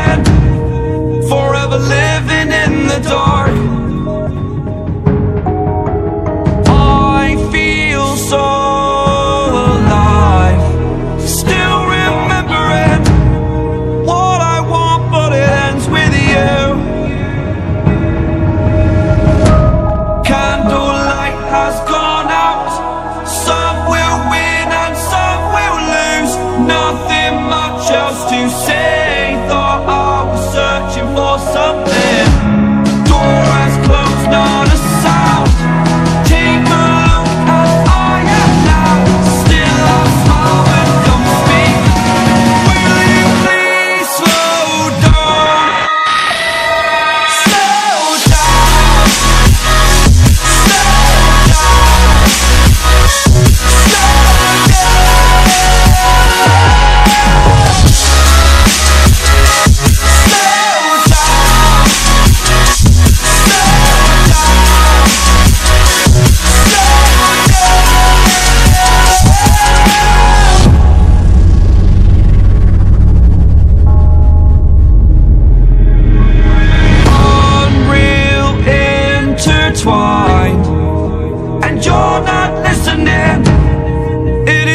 head Forever living in the dark. I feel so alive Still remembering What I want but it ends with you. Candlelight has gone out Some will win and some will lose. Nothing much else to say.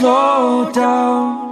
slow down.